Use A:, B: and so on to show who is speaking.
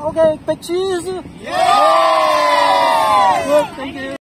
A: Okay, but Jesus. Yeah. Good, thank you.